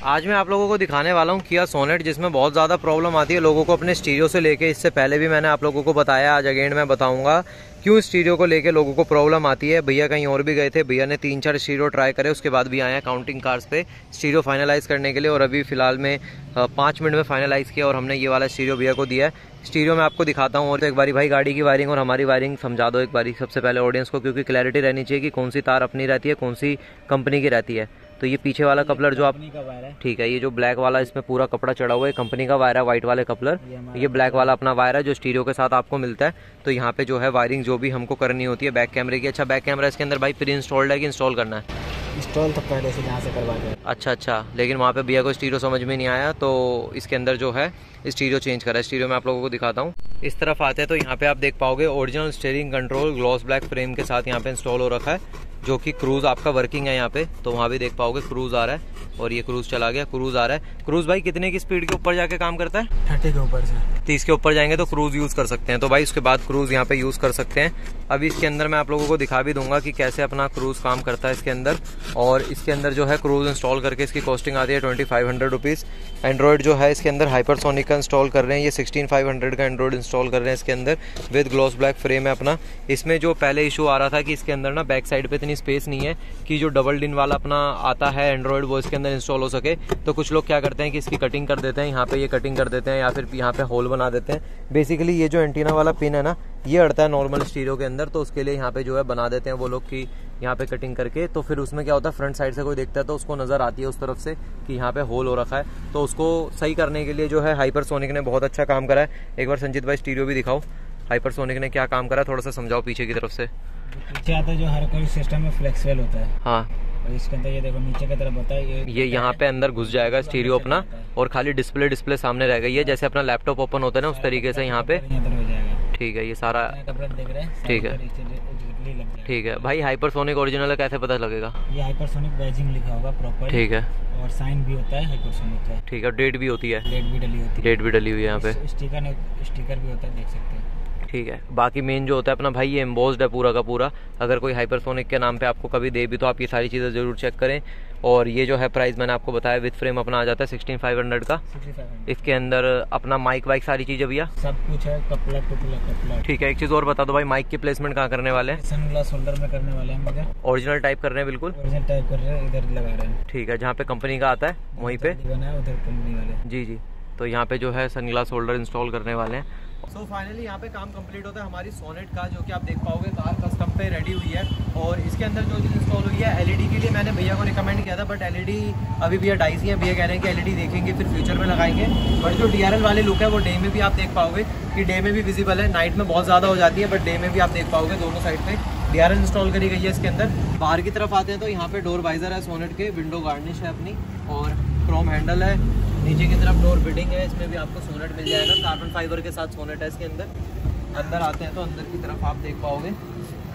आज मैं आप लोगों को दिखाने वाला हूँ किया सोनेट जिसमें बहुत ज़्यादा प्रॉब्लम आती है लोगों को अपने स्टीरियो से लेके। इससे पहले भी मैंने आप लोगों को बताया, आज अगेन मैं बताऊँगा क्यों स्टीरियो को लेके लोगों को प्रॉब्लम आती है। भैया कहीं और भी गए थे, भैया ने तीन चार स्टीरियो ट्राई करे, उसके बाद भी आए काउंटिंग कार्स पे स्टीरियो फाइनलाइज करने के लिए और अभी फ़िलहाल में पाँच मिनट में फाइनलाइज किया और हमने ये वाला स्टीरियो भैया को दिया है। स्टीरियो में आपको दिखाता हूँ और एक बारी भाई गाड़ी की वायरिंग और हमारी वायरिंग समझा दो एक बारी सबसे पहले ऑडियंस को, क्योंकि क्लैरिटी रहनी चाहिए कि कौन सी तार अपनी रहती है, कौन सी कंपनी की रहती है। तो ये पीछे वाला कपलर जो आप ठीक है ये जो ब्लैक वाला इसमें पूरा कपड़ा चढ़ा हुआ है कंपनी का वायर है व्हाइट वाले कपलर। ये ब्लैक वाला अपना वायर है जो स्टीरियो के साथ आपको मिलता है। तो यहाँ पे जो है वायरिंग जो भी हमको करनी होती है बैक कैमरे की। अच्छा बैक कैमरा इसके अंदर भाई प्री इंस्टॉल्ड है कि इंस्टॉल करना है? इंस्टॉल तो पहले से यहाँ से करवा दिया अच्छा अच्छा। लेकिन वहाँ पे भैया को स्टीरियो समझ में नहीं आया तो इसके अंदर जो है स्टीरियो चेंज करा है। स्टीरियो में आप लोगों को दिखाता हूँ। इस तरफ़ आते हैं तो यहाँ पे आप देख पाओगे original steering control gloss black frame के साथ यहाँ पे इंस्टॉल हो रखा है। जो कि क्रूज आपका वर्किंग है यहाँ पे तो वहाँ भी देख पाओगे क्रूज आ रहा है और ये क्रूज चला गया क्रूज आ रहा है। क्रूज भाई कितने की स्पीड के ऊपर जाके काम करता है? थर्टी के ऊपर से। तीस के ऊपर जाएँगे तो क्रूज यूज़ कर सकते हैं। तो भाई उसके बाद क्रूज यहाँ पे यूज़ कर सकते हैं। अभी इसके अंदर मैं आप लोगों को दिखा भी दूँगा कि कैसे अपना क्रूज काम करता है इसके अंदर। और इसके अंदर जो है क्रूज इंस्टॉल करके इसकी कॉस्टिंग आती है twenty five hundred rupees android जो है इसके अंदर हाइपरसोनिक का इंस्टॉल कर रहे हैं। ये सिक्सटीन फाइव हंड्रेड का एंड्रॉइड इंस्टॉल कर रहे हैं इसके अंदर। विद ग्लॉस ब्लैक फ्रेम है अपना। इसमें जो पहले इशू आ रहा था कि इसके अंदर ना बैक साइड पे इतनी स्पेस नहीं है कि जो डबल डिन वाला अपना आता है एंड्रॉइड वो इसके अंदर इंस्टॉल हो सके। तो कुछ लोग क्या करते हैं कि इसकी कटिंग कर देते हैं, यहाँ पे ये कटिंग कर देते हैं या फिर यहाँ पे होल बना देते हैं। बेसिकली ये जो एंटीना वाला पिन है ना, ये अड़ता है नॉर्मल स्टीरियो के अंदर तो उसके लिए यहाँ पे जो है बना देते हैं वो लोग की यहाँ पे कटिंग करके। तो फिर उसमें क्या होता है फ्रंट साइड से कोई देखता है तो उसको नज़र आती है उस तरफ़ से कि यहाँ पे होल हो रखा है। तो उसको सही करने के लिए जो है हाइपरसोनिक ने बहुत अच्छा काम करा है। एक बार संजीत भाई स्टीरियो भी दिखाओ। हाइपरसोनिक ने क्या काम करा थोड़ा सा समझाओ पीछे की तरफ़ से। आता जो हर कोई सिस्टम में फ्लेक्सिबल होता है। हाँ। और इसके अंदर ये देखो नीचे की तरफ़ होता है ये ये यहाँ पे अंदर घुस जाएगा स्टीरियो अपना और खाली डिस्प्ले डिस्प्ले सामने रह गई है जैसे अपना लैपटॉप ओपन होता है ना उस तरीके से यहाँ पे। ठीक है ये सारा कपड़ा देख रहे ठीक है। ठीक है। भाई हाइपरसोनिक ओरिजिनल है कैसे पता लगेगा? ये हाइपरसोनिक बैजिंग लिखा होगा प्रॉपर ठीक है। और साइन भी होता है हाइपरसोनिक का। ठीक है डेट भी होती है। डेट भी डली होती है। डेट भी डली हुई है यहाँ पे। स्टिकर स्टिकर भी होता है देख सकते हैं। ठीक है। बाकी मेन जो होता है अपना भाई ये एम्बोस्ड है पूरा का पूरा। अगर कोई हाइपरसोनिक के नाम पे आपको कभी दे भी तो आप ये सारी चीज़ें ज़रूर चेक करें। और ये जो है प्राइस मैंने आपको बताया विथ फ्रेम अपना आ जाता है सिक्सटीन फाइव हंड्रेड का। 6500 इसके अंदर अपना माइक वाइक सारी चीज़ें भैया। सब कुछ है कपड़ा टुकड़ा कपड़ा ठीक है एक चीज़ और बता दो भाई माइक की प्लेसमेंट कहाँ करने वाले हैं? सन ग्लास होल्डर में करने वाले हैं ओरिजिनल टाइप कर रहे हैं बिल्कुल। ओरिजिनल टाइप कर रहे हैं इधर लगा रहे हैं। ठीक है जहाँ पे कंपनी का आता है वहीं पे। उधर कंपनी वाले। जी जी। तो यहाँ पे जो है सन ग्लास होल्डर इंस्टॉल करने वाले हैं। सो फाइनली यहाँ पे काम कंप्लीट होता है हमारी सोनेट का, जो कि आप देख पाओगे, कार कस्टम पे रेडी हुई है। और इसके अंदर जो चीज़ इंस्टॉल हुई है एलईडी के लिए मैंने भैया को रिकमेंड किया था बट एलईडी अभी भैया डाइसी है भैया कह रहे हैं कि एलईडी देखेंगे, फिर फ्यूचर में लगाएँगे। बट जो डीआरएल वाले लुक है, वो डे में भी आप देख पाओगे कि डे में भी विजिबल है। नाइट में बहुत ज़्यादा हो जाती है बट डे में भी आप देख पाओगे दोनों साइड पे। डीआरएल इंस्टॉल करी गई है इसके अंदर। बाहर की तरफ़ आते हैं तो यहाँ पे डोर वाइजर है सोनेट के विंडो गार्निश है अपनी, और क्रोम हैंडल है। नीचे की तरफ़ डोर फिटिंग है, इसमें भी आपको सोनेट मिल जाएगा कार्बन फाइबर के साथ सोनेट है इसके अंदर। अंदर आते हैं तो अंदर की तरफ़ आप देख पाओगे।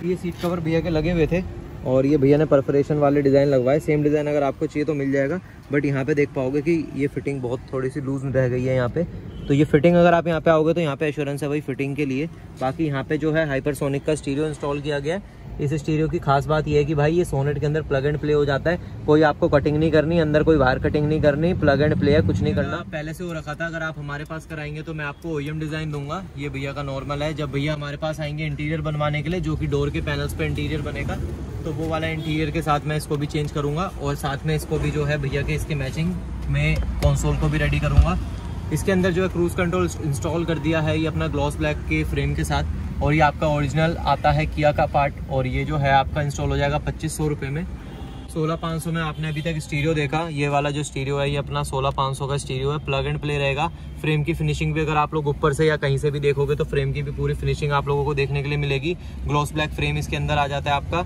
ये सीट कवर भैया के लगे हुए थे और ये भैया ने परफोरेशन वाले डिज़ाइन लगवाए। सेम डिज़ाइन अगर आपको चाहिए तो मिल जाएगा बट यहाँ पे देख पाओगे कि ये फिटिंग बहुत थोड़ी सी लूज रह गई है यहाँ पे। तो ये फिटिंग अगर आप यहाँ पे आओगे तो यहाँ पे एश्योरेंस है भाई फिटिंग के लिए। बाकी यहाँ पे जो है हाइपरसोनिक का स्टीरियो इंस्टॉल किया गया है। इस स्टीरियो की खास बात यह है कि भाई, ये सोनेट के अंदर प्लग एंड प्ले हो जाता है। कोई आपको कटिंग नहीं करनी, अंदर कोई बाहर कटिंग नहीं करनी प्लग एंड प्ले है, कुछ नहीं करना। पहले से वो रखा था, अगर आप हमारे पास कराएँगे तो मैं आपको ओएम डिज़ाइन दूँगा। ये भैया का नॉर्मल है। जब भैया हमारे पास आएँगे इंटीरियर बनवाने के लिए, जो कि डोर के पैनल्स पे इंटीरियर बनेगा तो वो वाला इंटीरियर के साथ मैं इसको भी चेंज करूँगा और साथ में इसको भी जो है भैया के इसके मैचिंग में कंसोल को भी रेडी करूँगा। इसके अंदर जो है क्रूज कंट्रोल इंस्टॉल कर दिया है, ये अपना ग्लॉस ब्लैक के फ्रेम के साथ। और ये आपका ओरिजिनल आता है किया का पार्ट और ये जो है आपका इंस्टॉल हो जाएगा पच्चीस सौ रुपये में। सोलह पाँच सौ में आपने अभी तक स्टीरियो देखा। ये वाला जो स्टीरियो है, ये अपना सोलह पाँच सौ का स्टीरियो है। प्लग एंड प्ले रहेगा। फ्रेम की फिनिशिंग भी अगर आप लोग ऊपर से या कहीं से भी देखोगे तो फ्रेम की भी पूरी फिनिशिंग आप लोगों को देखने के लिए मिलेगी। ग्लॉस ब्लैक फ्रेम इसके अंदर आ जाता है आपका।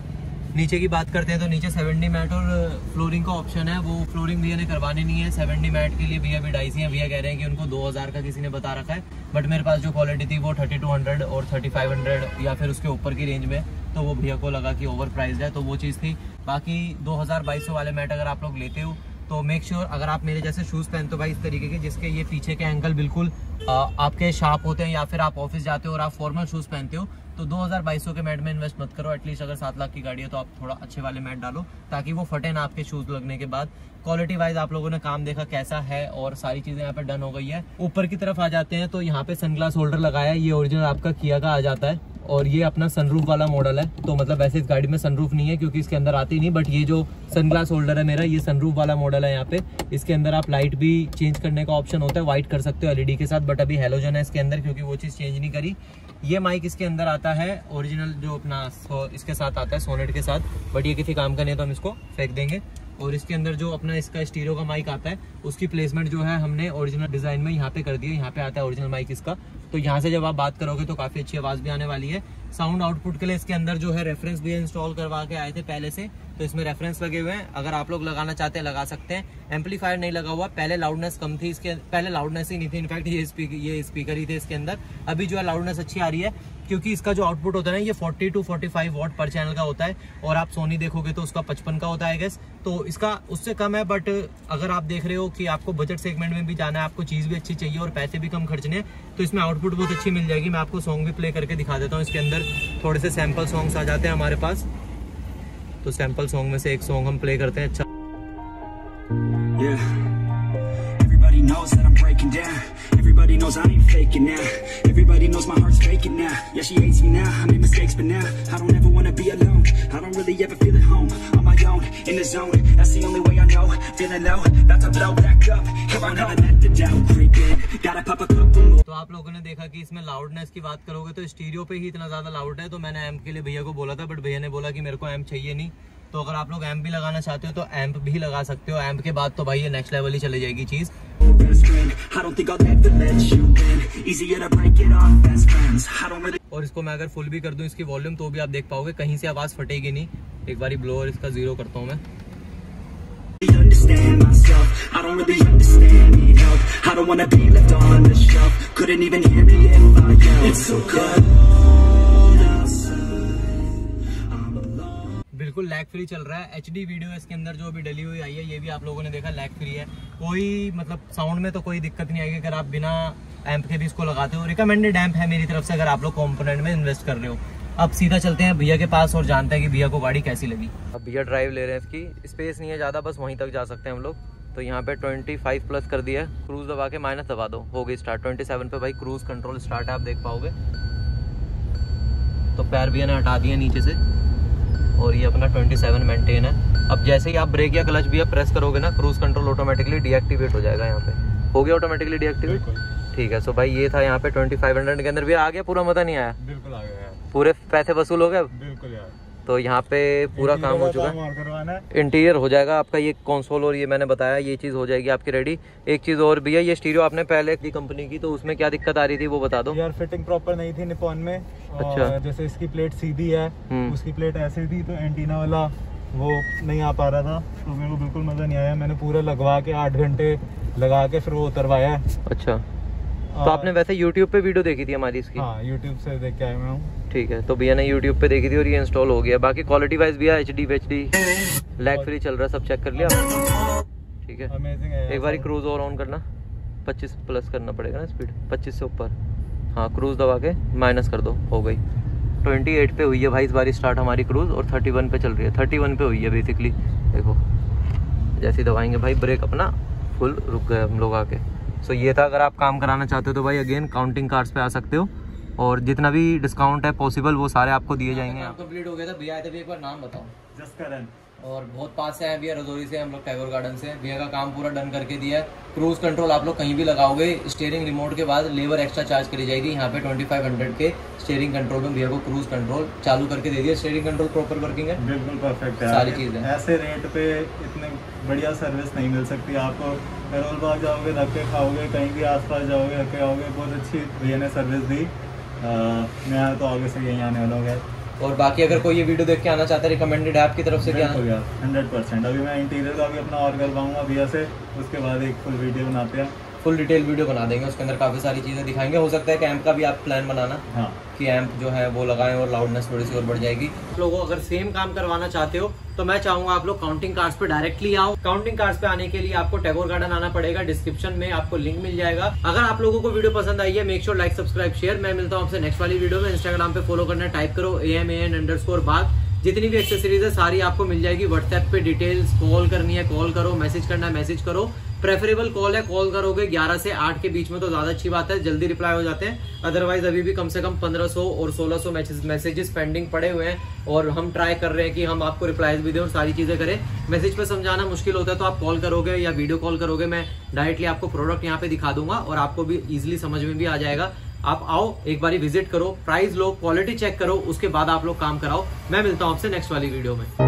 नीचे की बात करते हैं तो नीचे 70 मैट और फ्लोरिंग का ऑप्शन है। वो फ्लोरिंग भैया ने करवानी नहीं है। 70 मैट के लिए भैया भी डाइसी है। भैया कह रहे हैं कि उनको 2000 का किसी ने बता रखा है। बट मेरे पास जो क्वालिटी थी वो 3200 और 3500 या फिर उसके ऊपर की रेंज में। तो वो भैया को लगा कि ओवर प्राइज है। तो वो चीज़ थी। बाकी दो हज़ार वाले मैट अगर आप लोग लेते हो तो मेक श्योर sure, अगर आप मेरे जैसे शूज़ पहनते हो भाई इस तरीके के जिसके ये पीछे के एंगल बिल्कुल आ, आपके शार्प होते हैं या फिर आप ऑफ़िस जाते हो और आप फॉर्मल शूज़ पहनते हो तो दो हज़ार बाईस के मैट में इन्वेस्ट मत करो। एटलीस्ट अगर सात लाख की गाड़ी है तो आप थोड़ा अच्छे वाले मैट डालो ताकि वो फटे ना आपके शूज़ लगने के बाद। क्वालिटी वाइज आप लोगों ने काम देखा कैसा है और सारी चीज़ें यहाँ पे डन हो गई है। ऊपर की तरफ़ आ जाते हैं तो यहाँ पे सनग्लास होल्डर लगाया ये ओरिजिनल आपका किया का आ जाता है। और ये अपना सनरूफ वाला मॉडल है। तो मतलब वैसे इस गाड़ी में सनरूफ नहीं है क्योंकि इसके अंदर आती नहीं बट ये जो सनग्लास होल्डर है मेरा, ये सनरूफ वाला मॉडल है यहाँ पे। इसके अंदर आप लाइट भी चेंज करने का ऑप्शन होता है वाइट कर सकते हो एलईडी के साथ बट अभी हेलोजन है इसके अंदर क्योंकि वो चीज़ चेंज नहीं करी। ये माइक इसके अंदर आता है ओरिजिनल जो अपना इसके साथ आता है सोनेट के साथ। बट ये किसी काम का नहीं है तो हम इसको फेंक देंगे। और इसके अंदर जो अपना इसका स्टीरियो का माइक आता है, उसकी प्लेसमेंट जो है हमने ओरिजिनल डिज़ाइन में यहाँ पे कर दी है यहाँ पे आता है ओरिजिनल माइक इसका। तो यहाँ से जब आप बात करोगे तो काफ़ी अच्छी आवाज़ भी आने वाली है। साउंड आउटपुट के लिए इसके अंदर जो है रेफरेंस भी इंस्टॉल करवा के आए थे पहले से तो इसमें रेफरेंस लगे हुए हैं। अगर आप लोग लगाना चाहते हैं, लगा सकते हैं। एम्पलीफायर नहीं लगा हुआ, पहले लाउडनेस कम थी इसके, पहले लाउडनेस ही नहीं थी। इनफैक्ट ये स्पीकर ही थे इसके अंदर। अभी जो है लाउडनेस अच्छी आ रही है। क्योंकि इसका जो आउटपुट होता है ना, ये 40 टू 45 वॉट पर चैनल का होता है और आप सोनी देखोगे तो उसका 55 का होता है गैस तो इसका उससे कम है बट अगर आप देख रहे हो कि आपको बजट सेगमेंट में भी जाना है, आपको चीज़ भी अच्छी चाहिए और पैसे भी कम खर्चने तो इसमें आउटपुट बहुत अच्छी मिल जाएगी। मैं आपको सॉन्ग भी प्ले करके दिखा देता हूँ। इसके अंदर थोड़े से सैंपल सॉन्ग्स आ जाते हैं हमारे पास। तो सैंपल सॉन्ग में से एक सॉन्ग हम प्ले करते हैं अच्छा। Yeah. Knows I ain't faking now Everybody knows my heart's faking now Yeah, she hates me now, I made mistakes but now I don't ever wanna be alone I don't really ever feel at home On my own, in the zone That's the only way I know Feeling low, about to blow back up Here I never let the doubt creep in Gotta pop a couple more तो आप लोगों ने देखा कि इसमें loudness की बात करोगे तो स्टीरियो पे ही इतना ज़्यादा लाउड है तो मैंने एम्प के लिए भैया को बोला था बट भैया ने बोला कि मेरे को एम्प चाहिए नहीं तो अगर आप लोग एम्प भी लगाना चाहते हो तो एम्प भी लगा सकते हो एम्प के बाद तो भाई ये नेक्स्ट लेवल ही चली जाएगी चीज़ और इसको मैं अगर फुल भी कर दूँ इसकी वॉल्यूम तो भी आप देख पाओगे कहीं से आवाज़ फटेगी नहीं एक बार ब्लोअर इसका ज़ीरो करता हूँ मैं I don't really understand, need help I don't wanna be left on the shelf Couldn't even hear me if I yelled It's so cold बिल्कुल लैग फ्री चल रहा है। एच वीडियो इसके अंदर जो भी डली हुई आई है, ये भी आप लोगों ने देखा लैग फ्री है। कोई मतलब साउंड में तो कोई दिक्कत नहीं आएगी अगर आप बिना एम्प के भी इसको लगाते हो। रिकमेंडेड एम्प है मेरी तरफ़ से अगर आप लोग कॉम्पोनेंट में इन्वेस्ट कर रहे हो। अब सीधा चलते हैं भैया के पास और जानते हैं कि भैया को गाड़ी कैसी लगी। अब भैया ड्राइव ले रहे हैं इसकी। स्पेस नहीं है ज़्यादा, बस वहीं तक जा सकते हैं हम लोग। तो यहाँ पे 25 प्लस कर दिया है। क्रूज दबा के माइनस दबा दो। हो गई स्टार्ट 27 पे भाई क्रूज कंट्रोल स्टार्ट है, आप देख पाओगे। तो पैर भैया ने, हटा दिया नीचे से। और ये अपना 27 मेंटेन है। अब जैसे ही आप ब्रेक या क्लच भी आप प्रेस करोगे ना क्रूज कंट्रोल ऑटोमेटिकली डीएक्टिवेट हो जाएगा यहाँ पे। हो गया ऑटोमेटिकली डीएक्टिवेट ठीक है सो भाई ये था यहाँ पे 2500 के अंदर। भी आ गया? पूरा मज़ा नहीं आया? बिल्कुल आ गया पूरे पैसे वसूल हो गए तो यहाँ पे पूरा काम हो चुका है। इंटीरियर हो। जाएगा आपका ये कंसोल और ये मैंने बताया ये चीज़ हो जाएगी आपकी रेडी एक चीज़ और भैया ये स्टीरियो आपने पहले की कंपनी की तो उसमें क्या दिक्कत आ रही थी वो बता दो। यार फिटिंग प्रॉपर नहीं थी निपॉन में। अच्छा। जैसे इसकी प्लेट सीधी है हम्म। उसकी प्लेट ऐसी थी तो एंटीना वाला वो नहीं आ पा रहा था। तो मेरे को बिल्कुल मज़ा नहीं आया। मैंने पूरा लगवा के आठ घंटे लगा के फिर वो उतरवाया अच्छा। तो आपने वैसे YouTube पे वीडियो देखी थी हमारी इसकी? हाँ YouTube से देख के आया मैं हूँ। ठीक है तो भैया ने यूट्यूब पे देखी थी और ये इंस्टॉल हो गया। बाकी क्वालिटी वाइज भी H D H D lag free चल रहा है सब चेक कर लिया। ठीक है। है एक बार क्रूज और ऑन करना। 25 प्लस करना पड़ेगा ना स्पीड 25 से ऊपर। हाँ क्रूज दबा के माइनस कर दो हो गई। 28 पे हुई है भाई इस बार स्टार्ट हमारी क्रूज और 31 पे चल रही है। 31 पे हुई है बेसिकली देखो जैसे दबाएँगे भाई ब्रेक अपना फुल रुक गए हम लोग आके। सो ये था अगर आप काम कराना चाहते हो तो भाई अगेन काउंटिंग कार्ड्स पे आ सकते हो। और जितना भी डिस्काउंट है पॉसिबल वो सारे आपको दिए जाएँगे। कंप्लीट हो गया था। भैया एक बार नाम बताओ। जसकरण और बहुत पास से है भैया रजौरी से हम लोग टाइगर गार्डन से। भैया का काम पूरा डन करके दिया है। क्रूज कंट्रोल आप लोग कहीं भी लगाओगे स्टेयरिंग रिमोट के बाद लेबर एक्स्ट्रा चार्ज करी जाएगी। यहाँ पे ट्वेंटी फाइव हंड्रेड के स्टेयरिंग कंट्रोल में भैया को क्रूज कंट्रोल चालू करके दे दिया। स्टेयरिंग कंट्रोल प्रॉपर वर्किंग है? बिल्कुल परफेक्ट है। सारी चीज़ें ऐसे रेट पे इतने बढ़िया सर्विस नहीं मिल सकती। आपको करोल बाग जाओगे धक्के खाओगे कहीं भी आसपास जाओगे धक्के आओगे बहुत अच्छी भैया ने सर्विस दी। मैं तो आगे से यहीं आने वाला हूँ और बाकी अगर कोई ये वीडियो देख के आना चाहता है रिकमेंडेड ऐप की तरफ़ से क्या? हंड्रेड परसेंट अभी मैं इंटीरियर का भी अपना और करवाऊँगा भैया से। उसके बाद एक फुल वीडियो बनाते हैं। फुल डिटेल वीडियो बना देंगे उसके अंदर काफ़ी सारी चीज़ें दिखाएँगे। हो सकता है कि एम्प का भी आप प्लान बनाना हाँ। कि एम्प जो है वो लगाएँ और लाउडनेस थोड़ी सी और बढ़ जाएगी। लोगों अगर सेम काम करवाना चाहते हो तो मैं चाहूँगा आप लोग काउंटिंग कार्ड्स पे डायरेक्टली आओ। काउंटिंग कार्ड्स पे आने के लिए आपको टैगोर गार्डन आना पड़ेगा। डिस्क्रिप्शन में आपको लिंक मिल जाएगा। अगर आप लोगों को वीडियो पसंद आई है make sure like subscribe share मैं मिलता हूँ आपसे नेक्स्ट वाली वीडियो में। इंस्टाग्राम पे फॉलो करना टाइप करो A M N underscore बाग जितनी भी एक्सेसरीज है सारी आपको मिल जाएगी। व्हाट्सएप पे डिटेल्स कॉल करनी है कॉल करो मैसेज करना है मैसेज करो। प्रेफरेबल कॉल है, कॉल करोगे 11 से 8 के बीच में तो ज़्यादा अच्छी बात है, जल्दी रिप्लाई हो जाते हैं। अदरवाइज़ अभी भी कम से कम 1500 और 1600 मैसेज मैसेजेस पेंडिंग पड़े हुए हैं और हम ट्राई कर रहे हैं कि हम आपको रिप्लाईज भी दें और सारी चीज़ें करें। मैसेज पे समझाना मुश्किल होता है तो आप कॉल करोगे या वीडियो कॉल करोगे, मैं डायरेक्टली आपको प्रोडक्ट यहाँ पे दिखा दूँगा और आपको भी इजिली समझ में भी आ जाएगा। आप आओ, एक बार विज़िट करो प्राइस लो क्वालिटी चेक करो, उसके बाद आप लोग काम कराओ। मैं मिलता हूँ आपसे नेक्स्ट वाली वीडियो में।